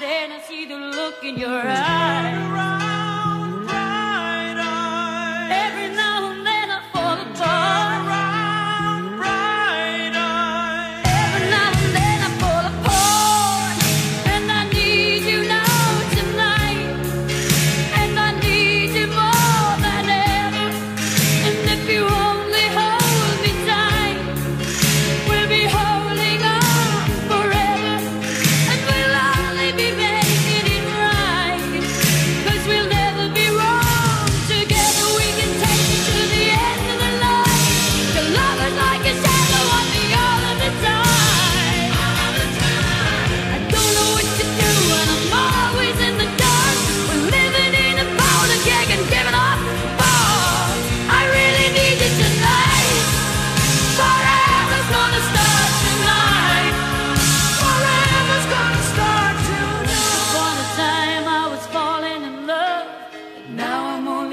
Then I see the look in your eyes.